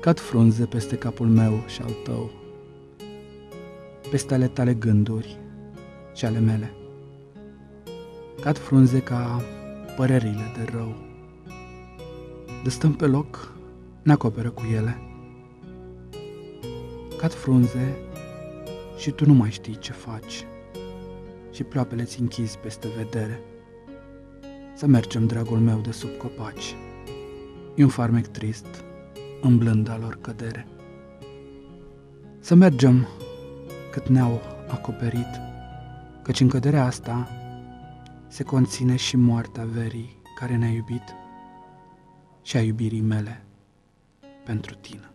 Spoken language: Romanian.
Cad frunze peste capul meu și al tău, peste ale tale gânduri și ale mele. Cad frunze ca părerile de rău. De stăm pe loc, ne acoperă cu ele. Cad frunze și tu nu mai știi ce faci și ploapele ți închizi peste vedere. Să mergem, dragul meu, de sub copaci. E un farmec trist, în blânda lor cădere. Să mergem cât ne-au acoperit, căci în căderea asta se conține și moartea verii care ne-a iubit și a iubirii mele pentru tine.